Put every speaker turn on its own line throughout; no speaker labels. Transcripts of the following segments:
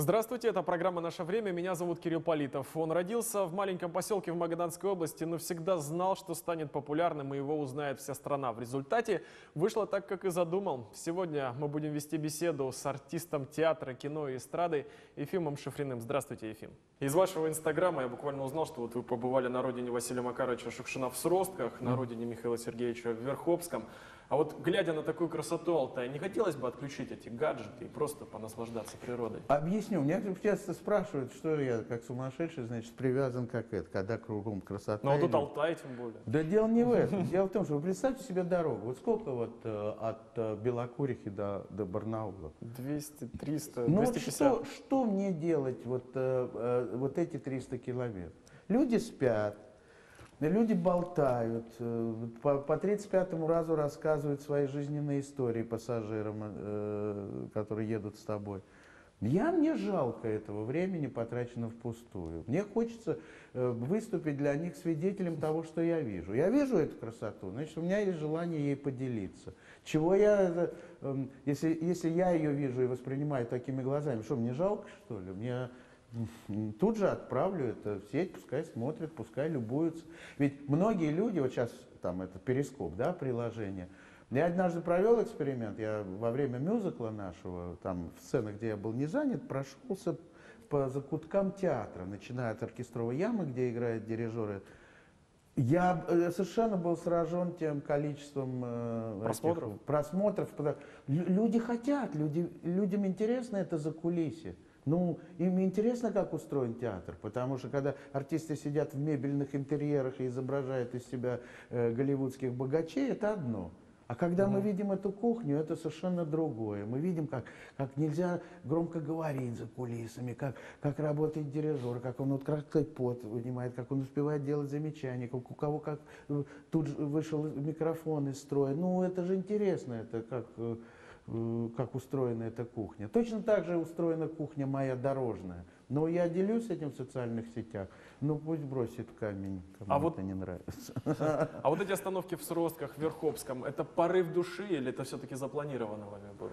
Здравствуйте, это программа «Наше время». Меня зовут Кирилл Политов. Он родился в маленьком поселке в Магаданской области, но всегда знал, что станет популярным и его узнает вся страна. В результате вышло так, как и задумал. Сегодня мы будем вести беседу с артистом театра, кино и эстрады Ефимом Шифриным. Здравствуйте, Ефим. Из вашего инстаграма я буквально узнал, что вот вы побывали на родине Василия Макаровича Шукшина в Сростках, на родине Михаила Сергеевича в Верхопском. А вот глядя на такую красоту Алтая, не хотелось бы отключить эти гаджеты и просто понаслаждаться природой?
Объясню. Меня часто спрашивают, что я как сумасшедший, значит, привязан как это, когда кругом красота.
Ну а тут. Алтай тем более.
Да дело не в этом. Дело в том, что вы представьте себе дорогу. Вот сколько вот э, от э, Белокурихи до, до Барнаула?
200, 300,
Ну вот
250.
что, что мне делать вот, э, вот эти 300 километров? Люди спят, люди болтают, э, по, по 35-му разу рассказывают свои жизненные истории пассажирам, э, которые едут с тобой. Я, мне жалко этого времени, потрачено впустую. Мне хочется э, выступить для них свидетелем того, что я вижу. Я вижу эту красоту, значит, у меня есть желание ей поделиться. Чего я, эм, если, если я ее вижу и воспринимаю такими глазами, что, мне жалко, что ли? Мне тут же отправлю это в сеть, пускай смотрят, пускай любуются. Ведь многие люди, вот сейчас там это перископ, да, приложение, я однажды провел эксперимент, я во время мюзикла нашего, там в сценах, где я был не занят, прошелся по закуткам театра, начиная от оркестровой ямы, где играют дирижеры. Я э, совершенно был сражен тем количеством э, этих
Просмотров?
просмотров. Люди хотят, люди, людям интересно это за кулисье. Ну, им интересно, как устроен театр, потому что когда артисты сидят в мебельных интерьерах и изображают из себя э, голливудских богачей, это одно. А когда мы видим эту кухню, это совершенно другое. Мы видим, как, как нельзя громко говорить за кулисами, как, как работает дирижер, как он вот краткий пот вынимает, как он успевает делать замечания, как у кого как э, тут же вышел микрофон из строя. Ну, это же интересно, это как, э, как устроена эта кухня. Точно так же устроена кухня моя дорожная. Но я делюсь этим в социальных сетях. Ну, пусть бросит камень, кому
А
это
вот-
не нравится.
А вот эти остановки в Сростках, в Верхопском, это порыв души или это все-таки запланировано вами было?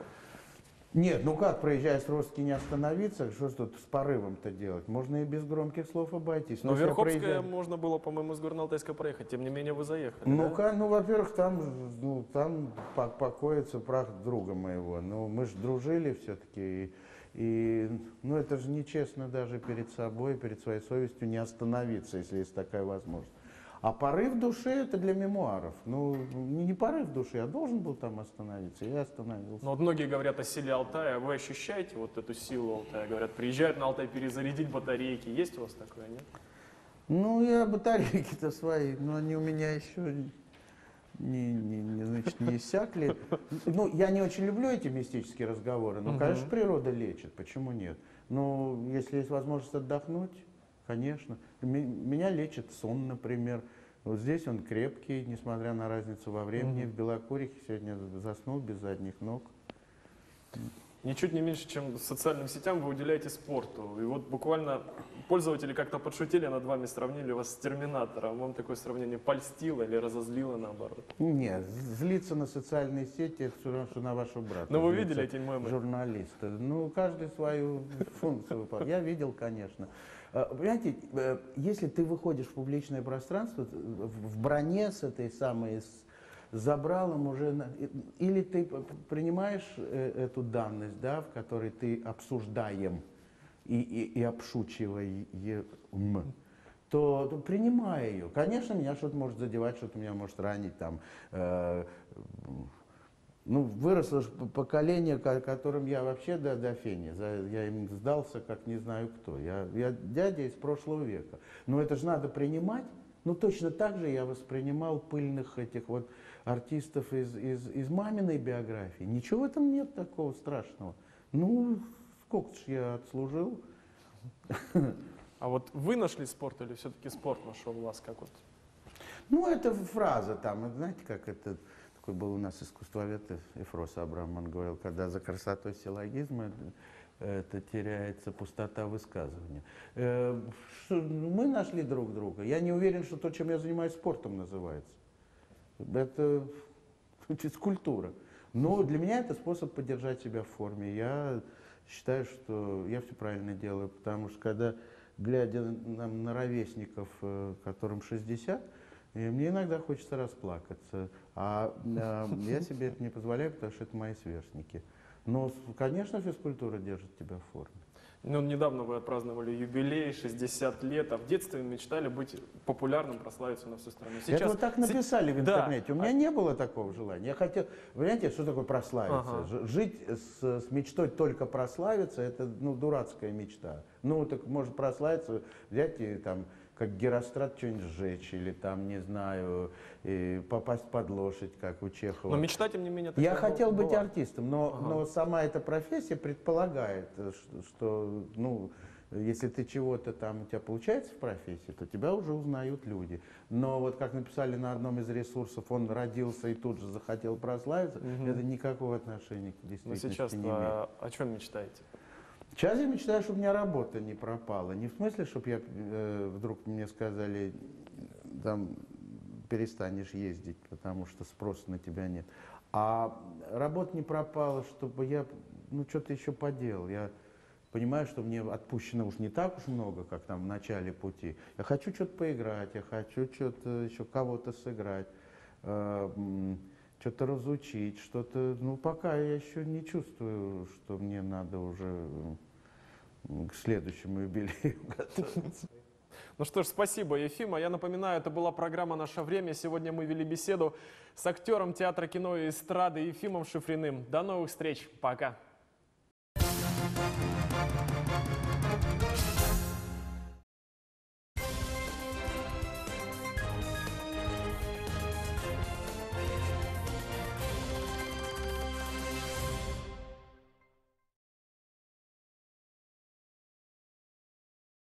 Нет, ну как, проезжая с Ростки не остановиться, что ж тут с порывом-то делать? Можно и без громких слов обойтись.
Но
если я
Верхопская
проезжаю-
можно было, по-моему, из Горно-Алтайска проехать, тем не менее вы заехали,
Ну,
да?
ну, во-первых, там, ну, там по- покоится прах друга моего. Ну, мы же дружили все-таки. И, и, ну, это же нечестно даже перед собой, перед своей совестью не остановиться, если есть такая возможность. А порыв души это для мемуаров. Ну, не, порыв души, я должен был там остановиться, я остановился.
Но вот многие говорят о силе Алтая. Вы ощущаете вот эту силу Алтая? Говорят, приезжают на Алтай перезарядить батарейки. Есть у вас такое, нет?
Ну, я батарейки-то свои, но они у меня еще не, не, не, значит, не иссякли. Ну, я не очень люблю эти мистические разговоры, но, конечно, природа лечит, почему нет? Но если есть возможность отдохнуть, конечно. Ме- Меня лечит сон, например. Вот здесь он крепкий, несмотря на разницу во времени. В Белокурихе сегодня заснул без задних ног.
Ничуть не меньше, чем социальным сетям вы уделяете спорту. И вот буквально пользователи как-то подшутили над вами, сравнили вас с Терминатором. Вам такое сравнение польстило или разозлило наоборот?
Нет, злиться на социальные сети, это все равно, что на вашего брата.
Ну, вы видели эти мемы?
Журналисты. Ну, каждый свою функцию выполняет. Я видел, конечно. Э, Понимаете, э, если ты выходишь в публичное пространство в броне с этой самой, с забралом уже, или ты принимаешь э, эту данность, да, в которой ты обсуждаем и, и, и обшучиваем, то, то принимай ее. Конечно, меня что-то может задевать, что-то меня может ранить там. э, ну, выросло ж п- поколение, ко- которым я вообще до, до фени. За- Я им сдался, как не знаю кто. Я, я дядя из прошлого века. Но это же надо принимать. Ну, точно так же я воспринимал пыльных этих вот артистов из, из, из маминой биографии. Ничего в этом нет такого страшного. Ну, сколько ж я отслужил.
А вот вы нашли спорт или все-таки спорт нашел вас? Как вот?
Ну, это фраза там, знаете, как это, такой был у нас искусствовед Эфрос Абрам, он говорил, когда за красотой силлогизма это теряется пустота высказывания. Э, ну, мы нашли друг друга. Я не уверен, что то, чем я занимаюсь, спортом называется. Это физкультура. Но для меня это способ поддержать себя в форме. Я считаю, что я все правильно делаю, потому что когда, глядя на, на ровесников, э, которым 60, и мне иногда хочется расплакаться. А, а я себе это не позволяю, потому что это мои сверстники. Но, конечно, физкультура держит тебя в форме.
Ну, недавно вы отпраздновали юбилей, 60 лет, а в детстве мечтали быть популярным, прославиться на всю страну.
это вот так написали в
Да.
интернете. У меня
А-
не было такого желания. Я хотел, понимаете, что такое прославиться?
Ага.
Жить с, с мечтой только прославиться, это ну, дурацкая мечта. Ну, так может прославиться, взять и там, как Герострат что-нибудь сжечь, или там, не знаю, и попасть под лошадь, как у Чехова.
Но мечта, тем не менее,
Я хотел быть
была.
артистом, но,
Ага.
но сама эта профессия предполагает, э, что, что, ну, если ты чего-то там у тебя получается в профессии, то тебя уже узнают люди. Но вот как написали на одном из ресурсов, он родился и тут же захотел прославиться,
Мгм.
это никакого отношения к
Но
действительности
сейчас
не имеет.
о чем мечтаете?
Сейчас я мечтаю, чтобы у меня работа не пропала. Не в смысле, чтобы я э, вдруг мне сказали, там перестанешь ездить, потому что спроса на тебя нет. А работа не пропала, чтобы я ну что-то еще поделал. Я понимаю, что мне отпущено уж не так уж много, как там в начале пути. Я хочу что-то поиграть, я хочу что-то еще кого-то сыграть. э, что-то разучить, что-то, ну, пока я еще не чувствую, что мне надо уже м, к следующему юбилею готовиться.
Ну что ж, спасибо, Ефима. Я напоминаю, это была программа «Наше время». Сегодня мы вели беседу с актером театра, кино и эстрады Ефимом Шифриным. До новых встреч. Пока.